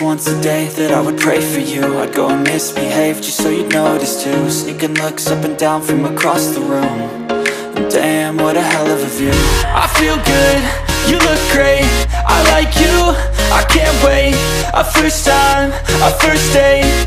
once a day that I would pray for you. I'd go and misbehave just so you'd notice too. Sneaking looks up and down from across the room. And Damn, what a hell of a view. I feel good, you look great. I like you, I can't wait. A first time, a first date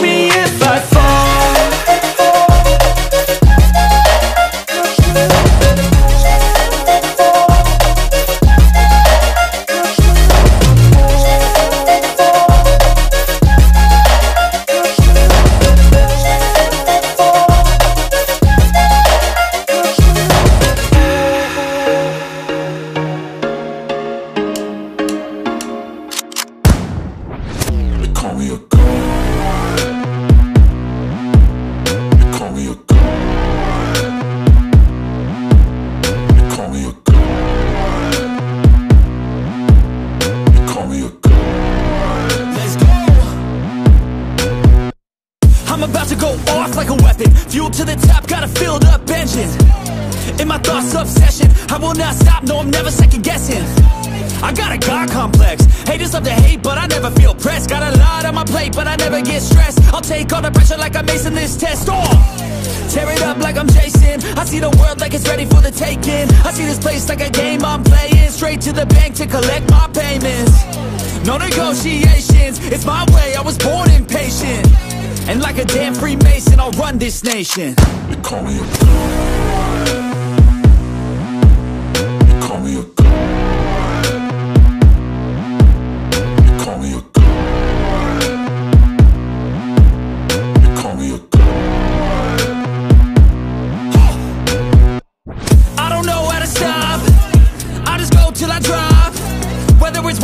me if I to go off like a weapon. Fuel to the top, got a filled up engine. In my thoughts, obsession. I will not stop, no, I'm never second guessing. I got a God complex. Haters love to hate, but I never feel pressed. Got a lot on my plate, but I never get stressed. I'll take all the pressure like I'm acing this test. Oh! Tear it up like I'm Jason. I see the world like it's ready for the taking. I see this place like a game I'm playing. Straight to the bank to collect my payments. No negotiations, it's my way, I was born impatient. And like a damn Freemason, I'll run this nation. They call me a